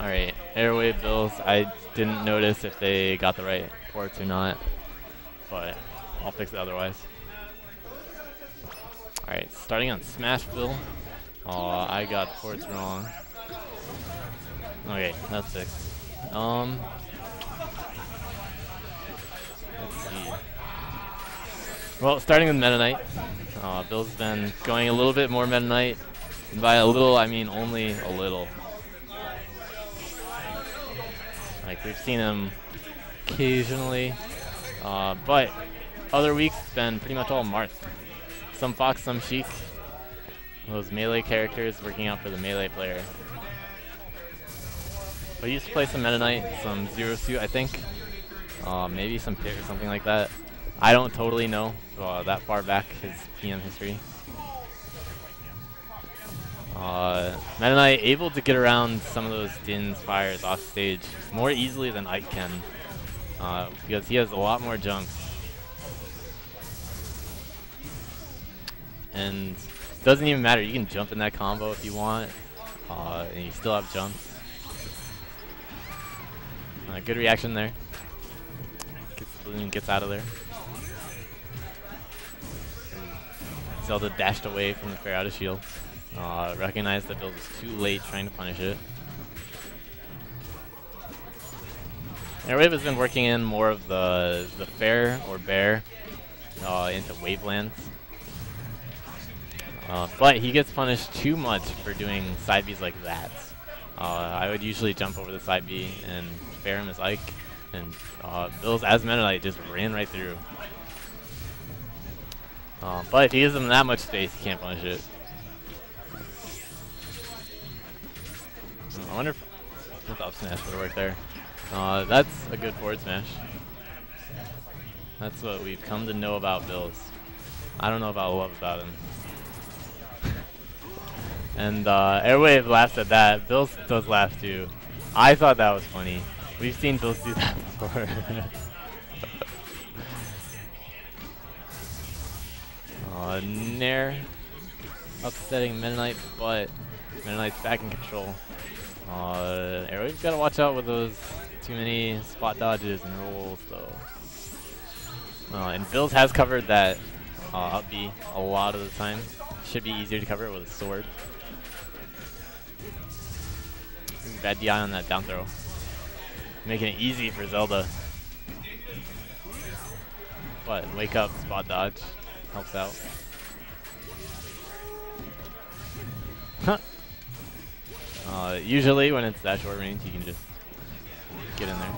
Alright, Airwave Billz. I didn't notice if they got the right ports or not, but I'll fix it otherwise. Alright, starting on Smashville. Oh, I got ports wrong. Okay, that's fixed. Um, let's see. Well, starting with Meta Knight. Uh, Billz been going a little bit more Meta Knight. And by a little, I mean only a little. Like, we've seen him occasionally. Uh, but other weeks, it's been pretty much all Marth. Some Fox, some Sheik. Those melee characters working out for the melee player. I used to play some Meta Knight, some Zero Suit, I think. Uh, maybe some Pit or something like that. I don't totally know uh, that far back his PM history. Uh, Meta Knight able to get around some of those Din's fires off stage more easily than Ike can. Uh, because he has a lot more jumps. And doesn't even matter, you can jump in that combo if you want, uh, and you still have jumps. Uh, good reaction there. Gets balloon, gets out of there. Zelda dashed away from the fair out of shield. Uh, recognized that Bill is too late trying to punish it. Airwave has been working in more of the the fair or bear uh, into wavelands. Uh, but he gets punished too much for doing side Bs like that. Uh, I would usually jump over the side B and fair him as Ike, and uh, Billz as Meta just ran right through. Uh, but if he gives him that much space, he can't punish it. I wonder if, if up smash would work there. Uh, that's a good forward smash. That's what we've come to know about Billz. I don't know I love about him. and uh, Airwave laughs at that. Billz does laugh too. I thought that was funny. We've seen Billz do that before. uh, Nair upsetting Meta Knight, but Meta Knight's back in control. Uh, Airwave's gotta watch out with those too many spot dodges and rolls though. Uh, and Billz has covered that uh, up B a lot of the time. Should be easier to cover it with a sword. Bad DI on that down throw. Making it easy for Zelda. But wake up, spot dodge. Helps out. Uh, usually when it's that short range, you can just get in there.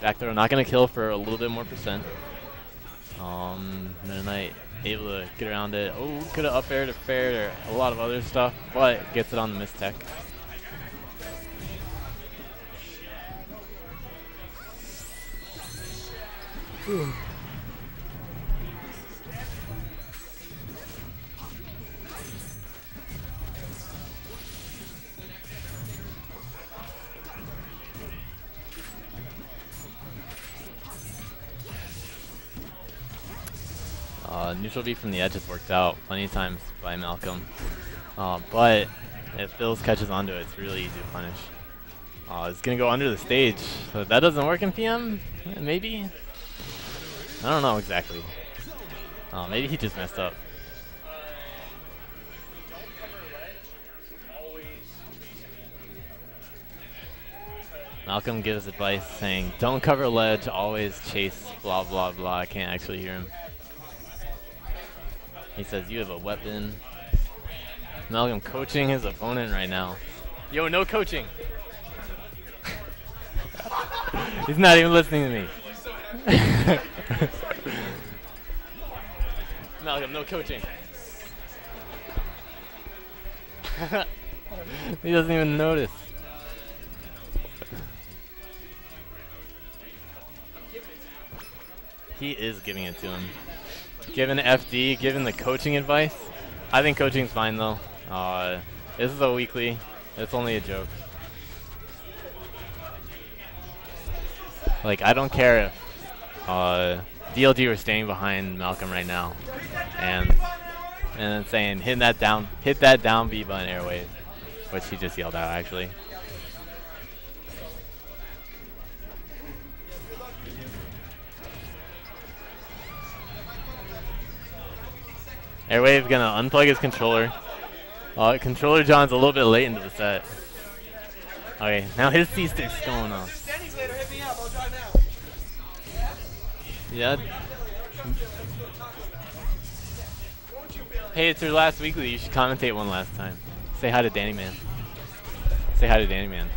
Back throw, not gonna kill for a little bit more percent. Um, Knight able to get around it. Oh, could have up aired to fair a lot of other stuff, but gets it on the miss tech. Uh, neutral B from the edge has worked out plenty of times by Malcolm. Uh, but if Billz catches onto it, it's really easy to punish. Uh, it's going to go under the stage. So that doesn't work in PM, maybe? I don't know exactly. Uh, maybe he just messed up. Malcolm gives advice saying, don't cover ledge, always chase, blah, blah, blah. I can't actually hear him. He says, you have a weapon. Malcolm coaching his opponent right now. Yo, no coaching. He's not even listening to me. Malcolm, no coaching. he doesn't even notice. He is giving it to him. Given FD, given the coaching advice, I think coaching's fine though. Uh, this is a weekly. It's only a joke. Like, I don't care if uh, DLG were staying behind Malcolm right now, and and saying hit that down, hit that down B button airwave. which he just yelled out actually. Airwave gonna unplug his controller. Uh, controller John's a little bit late into the set. Okay, now his C-stick's going on. later, hit me up, I'll drive now. Yeah. Hey, it's your last weekly. You should commentate one last time. Say hi to Danny Man. Say hi to Danny Man.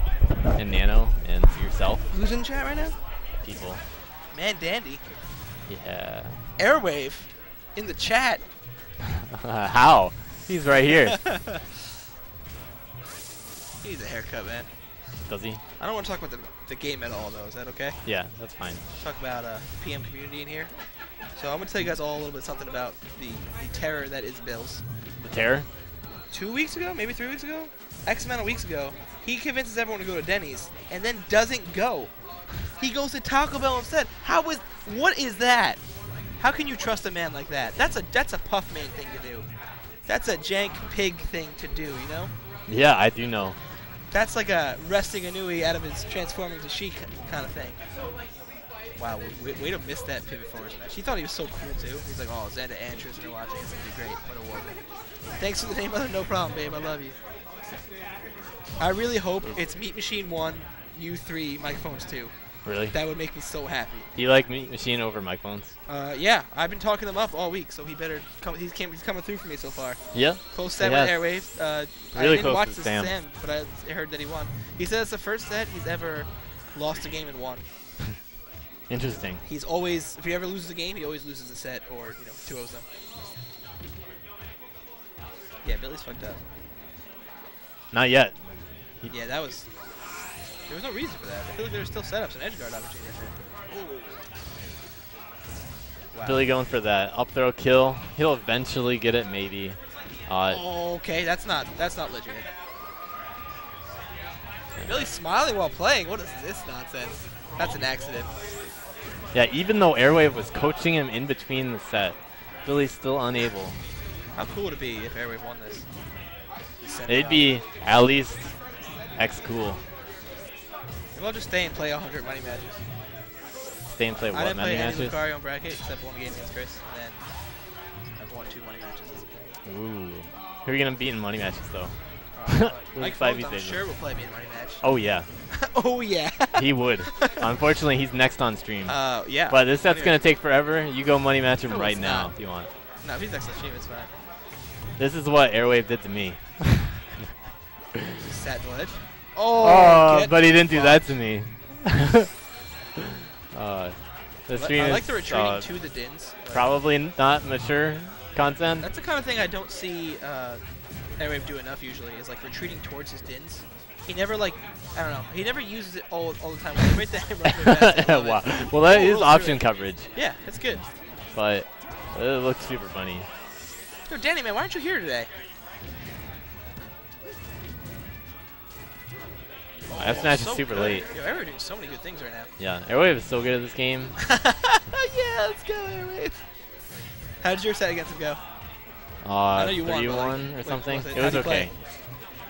And Nano and yourself. Who's in chat right now? People. Man, Dandy. Yeah. Airwave. In the chat. How? He's right here. he needs a haircut, man. Does he? I don't want to talk about the, the game at all, though. Is that okay? Yeah, that's fine. Talk about uh, PM community in here. So I'm going to tell you guys all a little bit something about the, the terror that is Billz. The terror? Two weeks ago, maybe three weeks ago, X amount of weeks ago, he convinces everyone to go to Denny's and then doesn't go. He goes to Taco Bell instead. How is what is that? How can you trust a man like that? That's a that's a puff man thing to do. That's a jank pig thing to do, you know? Yeah, I do know. That's like a wresting Anui out of his transforming to Sheik kind of thing. Wow, way, way to miss that pivot forward smash. He thought he was so cool too. He's like, oh, Xander Andrews are watching. It's gonna be great, but it wasn't. Thanks for the name, mother. No problem, babe. I love you. I really hope it's Meat Machine 1, U3, Microphones 2. Really? That would make me so happy. You like Meat Machine over microphones? Uh, yeah, I've been talking them up all week, so he better come. He's, came, he's coming through for me so far. Yeah. Close set with. Airwaves. Uh, I didn't close watch the Sam. Sam, but I, heard that he won. He said it's the first set he's ever lost a game and won. Interesting. He's always, if he ever loses a game, he always loses a set or you know two of them. Yeah, Billy's fucked up. Not yet. Yeah, that was. There was no reason for that. I feel like there were still setups and edge guard opportunities there. Wow. Billy going for that up throw kill. He'll eventually get it, maybe. Uh, Okay, that's not that's not legit. Billy smiling while playing. What is this nonsense? That's an accident. yeah, even though Airwave was coaching him in between the set, Billy's still unable. How cool would it be if Airwave won this? It It'd out. be at least X cool. I'll just stay and play 100 money matches. Stay and play I what didn't play many any matches? Lucario on bracket except one game against Chris, and then I've won two money matches. as a player. Ooh. Who are you gonna beat in money matches though? Uh, It Mike 5v6. I'm sure will play me in money match. Oh yeah, oh yeah. he would. Unfortunately, he's next on stream. Uh, yeah. but this set's gonna take forever. You go money match him No, right now not. if you want. No, if he's next on stream, it's fine. This is what Airwave did to me. Sat in the ledge. Oh, Oh, but he didn't do that to me. uh, the I I like is the retreating uh, to the dins. probably not mature content. That's the kind of thing I don't see uh, Airwave do enough usually, is like retreating towards his dins. He never like, I don't know, he never uses it all, all the time. Like, right there, right there, I love it. wow. Well, that Oh, is option coverage, Yeah, that's good. but it looks super funny. Yo, Danny, man, why aren't you here today? F Smash is so super good. late. Yo, Airwave doing so many good things right now. Yeah, Airwave is so good at this game. yeah, let's go, Airwave. How did your set against him go? Uh, know you won, 3 but, like, 1 or something. was it? It was okay.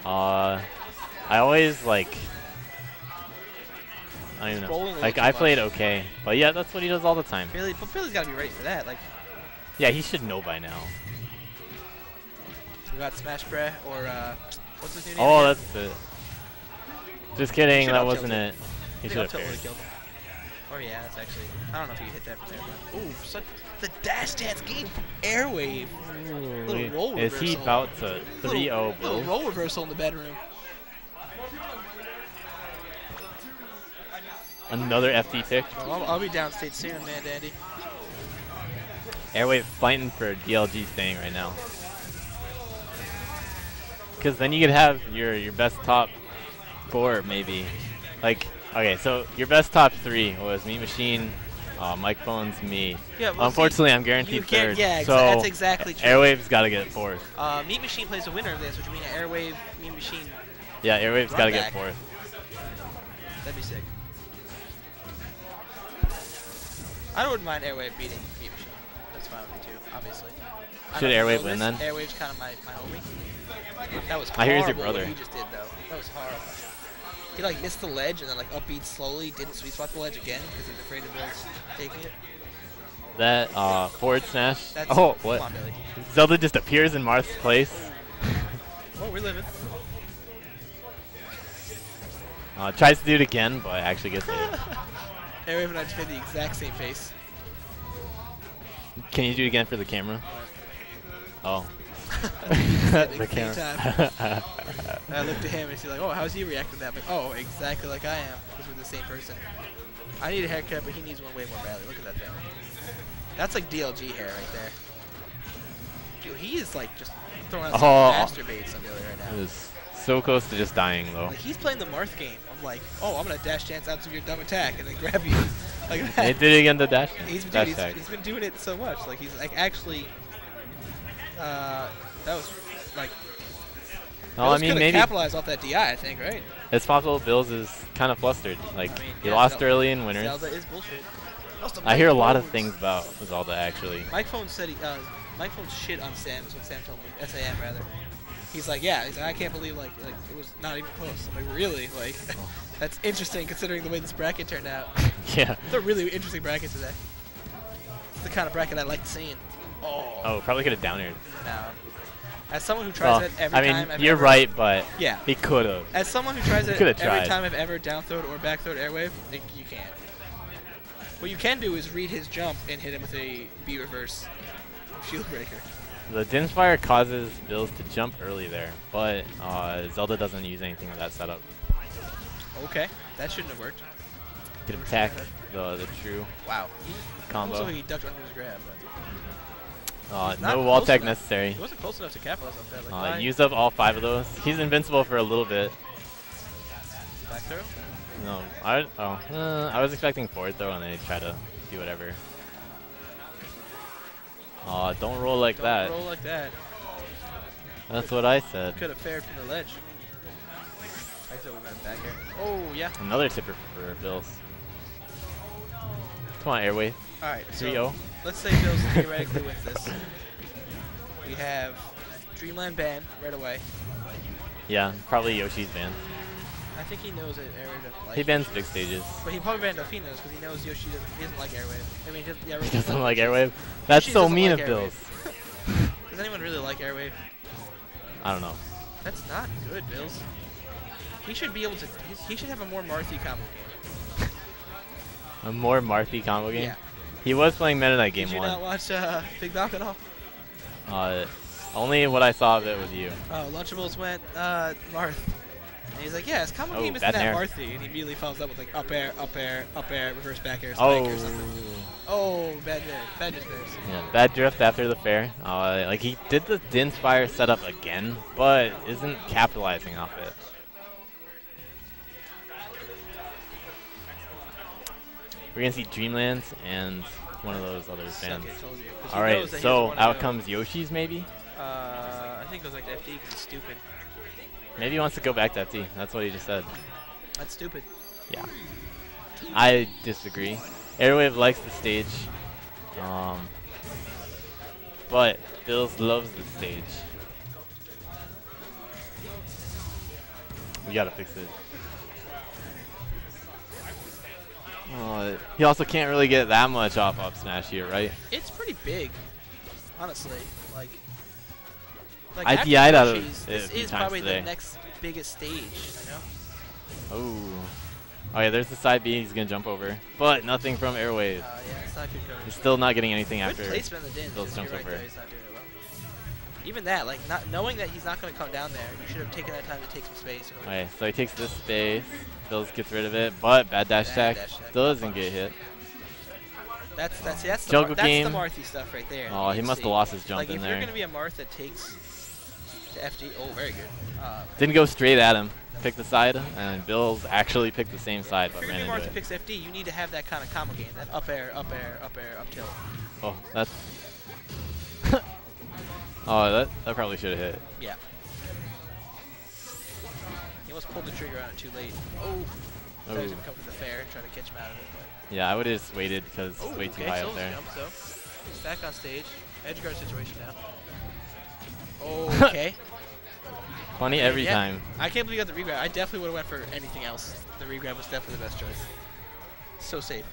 Uh, I always like. I don't even know. Rolling a little Like I much. played okay, but yeah, that's what he does all the time. Billy, but Billy's got to be ready for that. Like, Yeah, he should know by now. we got Smash Bre or uh, what's his new name? Oh, again? that's it. Just kidding, that wasn't it. He should have tilt killed him. Oh yeah, that's actually. I don't know if you hit that from there. But, ooh, such the dash dance game Airwave. Little roll Is he reversal. about to 3-0 Little, oh, little roll reversal in the bedroom. Another FD pick. I'll, I'll be downstate soon, man, Dandy. Airwave fighting for DLG staying right now. Because then you could have your your best top four maybe. Like okay, so your best top three was Me Machine, uh, Mike Phones, me. Yeah, well, see, Unfortunately, I'm you guaranteed third. yeah, exa- so that's exactly true. Airwave's got to get fourth. Uh, Meat Machine plays the winner of this, which would mean Airwave Meat Machine. Yeah, Airwave's got to get fourth. That'd be sick. I wouldn't mind Airwave beating Meat Machine. That's fine with me too, obviously. Should Airwave win then? Airwave's kind of my, my homie. That was horrible I hear he's your what brother. just did though. That was horrible. He like missed the ledge and then like upbeat slowly, didn't sweet spot the ledge again because he's afraid of Billz taking it. That uh, forward smash. That's oh, what? on, Zelda just appears in Marth's place. Oh, we're living. Uh, tries to do it again, but actually gets it. Airwave and I just made the exact same face. Can you do it again for the camera? Oh. The the camera. I looked at him and he's like, "Oh, how's he reacting to that?" I'm like, "Oh, exactly like I am, because we're the same person." I need a haircut, but he needs one way more badly. Look at that thing. That's like DLG hair right there. Dude, he is like just throwing out some Oh. masturbates on Billy right it now. so close to just dying, though. Like he's playing the Marth game. I'm like, oh, I'm gonna dash dance out to your dumb attack and then grab you like that. did it again to dash. He's dash dude, he's, he's been doing it so much. Like he's like actually. Uh, that was like. Oh, I mean, maybe capitalized off that DI. I think, right? it's possible Billz is kind of flustered. Like, I mean, he yeah, lost Zel- early in winners. Zelda is bullshit. I hear a lot of things about Zelda, actually. Mike Phone said he, uh, Mike Phone shit on Sam. Is what Sam told me. SAM rather. He's like, yeah. He's like, I can't believe like like it was not even close. I'm like, really? Like, Oh. that's interesting considering the way this bracket turned out. yeah. It's a really interesting bracket today. It's the kind of bracket I like seeing. Oh. Oh, probably could have down aired. No. As someone who tries Well, it every I mean, time I've you're ever- right, but Yeah. he could have. As someone who tries it every tried. time I've ever down throwed or back throwed airwave, it, you can't. What you can do is read his jump and hit him with a B reverse shield breaker. The Din's Fire causes Billz to jump early there, but uh, Zelda doesn't use anything of that setup. Okay, that shouldn't have worked. Could attack the, the true Wow. Combo. he ducked under his grab, Uh, no wall tech enough. necessary. he wasn't close enough to capitalize off that. Like, Uh, use up all five of those. He's invincible for a little bit. back throw. No, I oh, uh, I was expecting forward throw and then he try to do whatever. Aw, don't roll like Don't that. roll like that. That's what I said. Could have fared from the ledge. I thought we meant back here. Oh yeah. Another tipper for Billz. Come on, airway. All right. So 3-0. Let's say Billz theoretically wins this. We have Dreamland ban right away. Yeah, probably Yoshi's banned. I think he knows that Airwave doesn't like. He bans big stages. But he probably banned Delfino's because he knows Yoshi doesn't, he doesn't like Airwave. I mean, he doesn't, yeah, He doesn't like Airwave. That's Yoshi so mean like of. Billz. Does anyone really like Airwave? I don't know. That's not good, Billz. He should be able to. He, he should have a more Marthy combo game. A more Marthy combo game. Yeah. He was playing Meta Knight game Did you one. not watch uh, Big Mouth at all? Uh, only what I saw of it was you. Oh, Lunchables went uh, Marth. And he's like, yeah, his combo Oh, game isn't bad that nair. Marthy. And he immediately follows up with like up air, up air, up air, reverse back air, spike Oh, or something. Oh, bad news. Bad bears. yeah, bad drift after the fair. Uh, like he did the Din's Fire setup again, but isn't capitalizing off it. We're gonna see Dreamlands and one of those other Suck fans. it, told you. 'Cause he All right, knows that he so out comes Yoshi's maybe. Uh, I think it goes like to FD because he's stupid. Maybe he wants to go back to FT. That's what he just said. That's stupid. Yeah. I disagree. Airwave likes the stage. Um, but Billz loves the stage. We gotta fix it. Uh, he also can't really get that much off up smash here, right? It's pretty big, honestly. Like, like I DI'd out of it This is probably today. the next biggest stage. You know. Oh. Oh yeah, there's the side B he's gonna jump over. But nothing from Airwave. Uh, yeah, it's not good coverage. He's still not getting anything Good after. placement the din. Billz jumps right over. though, he's not doing it well. Even that, like, not knowing that he's not going to come down there, you should have taken that time to take some space. Okay, so he takes this space. Billz gets rid of it, but bad dash attack doesn't get hit. That's that's that's the, Mar- that's the Marthy stuff right there. Oh, he must see. have lost his jump Like in if there. you're going to be a Marth that takes to FD, oh, very good. Uh, Didn't go straight at him. Picked the side, and Billz actually picked the same side, if but you're ran be Marth into that it. picks FD, you need to have that kind of combo game, that up air, up air, up air, up tilt. Oh, that's. oh, that that probably should have hit. Yeah. Almost pulled the trigger on it too late. Oh, he's going to come for the fair and try to catch him out of it. Yeah, I would have just waited because it's Oh, way too okay, high up there. Jump, so. He's back on stage. Edge guard situation now. Oh, Okay. Funny every Yeah. time. I can't believe you got the regrab. I definitely would have went for anything else. The regrab was definitely the best choice. So safe.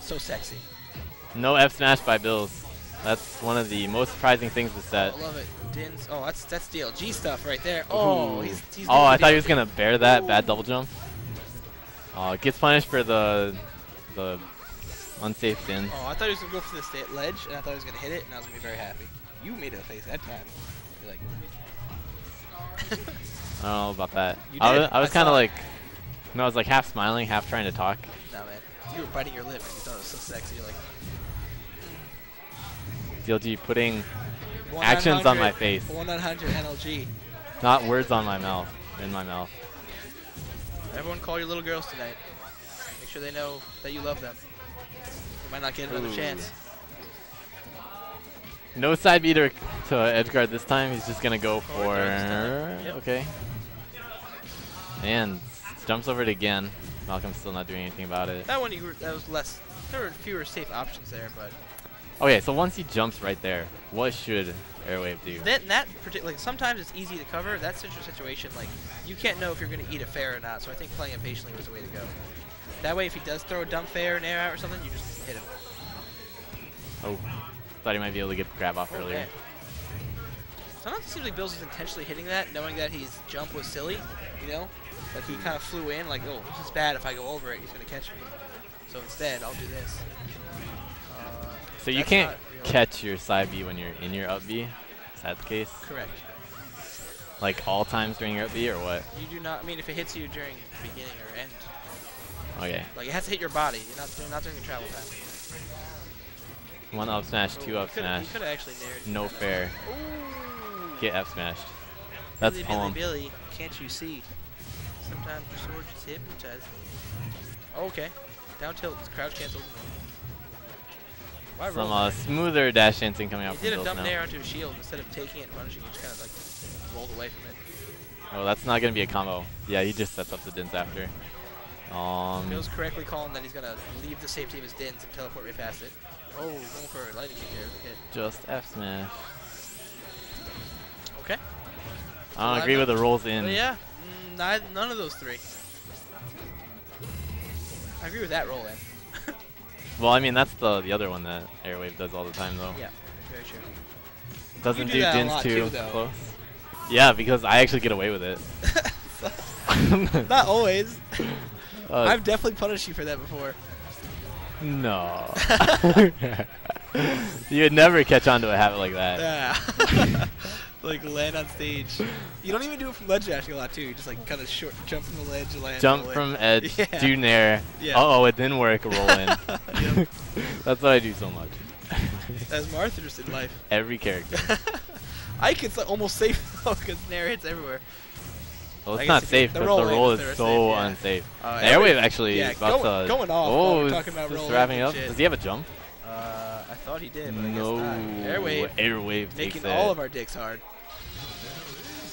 So sexy. No F smash by Billz. That's one of the most surprising things this set. I love it. Dins. Oh, that's that's DLG stuff right there. Oh, Ooh. he's, he's oh, I for thought he was gonna bear that bad double jump. Oh, gets punished for the the unsafe din. Oh, I thought he was gonna go for the ledge, and I thought he was gonna hit it, and I was gonna be very happy. You made a face that time. You're like, I don't know about that. You I did. was, I was kind of like, no, I was like half smiling, half trying to talk. nah, man. You were biting your lip, and you thought it was so sexy. You're like, DLG putting actions on my face, One 900 NLG. not words on my mouth, in my mouth. Everyone call your little girls tonight. Make sure they know that you love them. You might not get another Ooh. chance. No side beater to edge guard this time. He's just gonna go for. throw this time. Yep. Okay. And jumps over it again. Malcolm's still not doing anything about it. That one, you were, that was less. There were fewer safe options there, but Okay, so once he jumps right there, what should Airwave do? that that particular like sometimes it's easy to cover. That's such a situation like you can't know if you're gonna eat a fair or not. So I think playing it patiently was the way to go. That way, if he does throw a dumb fair and air out or something, you just hit him. Oh, thought he might be able to get the grab off earlier. Okay. Sometimes it seems like Billz is intentionally hitting that, knowing that his jump was silly. You know, like he kind of flew in, like, oh, this is bad. If I go over it, he's gonna catch me. So instead, I'll do this. So you that's can't not catch your side B when you're in your up B? Is that the case? Correct. Like all times during your up B or what? You do not. I mean, if it hits you during beginning or end, Okay. like it has to hit your body. You're not doing not during the travel time. One up smash, two up smash. You could actually narrowed. No fair. Ooh. Get F smashed. That's Billy, poem. Billy, Billy, can't you see? Sometimes your sword just hypnotizes me. Oh, okay. Down tilt, crouch cancels. Some uh, smoother dash dancing coming out He from did a dump nair onto his shield instead of taking it and punishing. He just kind of like rolled away from it. Oh, that's not gonna be a combo. Yeah, he just sets up the dins after. Um, Billz correctly calling that he's gonna leave the safety of his dins and teleport right past it. Oh, going for a lightning kick there. Hit. just F smash. Okay. I don't agree with the rolls in. But yeah, mm, none of those three. I agree with that roll in. Well, I mean that's the the other one that Airwave does all the time though. Yeah, very true. Doesn't do do, dins too too, close. Yeah, because I actually get away with it. Not always. Uh, I've definitely punished you for that before. no. you would never catch on to a habit like that. Yeah. Like land on stage. You don't even do it from ledge dashing a lot too. You just like kind of short jump from the ledge land. Jump from edge, Yeah. do nair. Yeah. Uh oh, it didn't work. Roll in. That's what I do so much. That's Marthur's in life. Every character. I can like, almost safe though because Nair hits everywhere. Well, it's not safe the because roll the roll is so yeah. unsafe. Uh, Airwave actually yeah, is about going- to. going off Oh, we're talking about just rolling wrapping up. shit. Does he have a jump? I thought he did, but no. I guess not. Airwave Airwave making all of our dicks hard.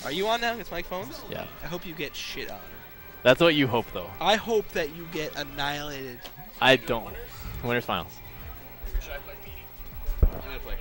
Are you on now against Mike Phones? Yeah. I hope you get shit on. That's what you hope though. I hope that you get annihilated. I don't. Winners finals. I'm gonna play.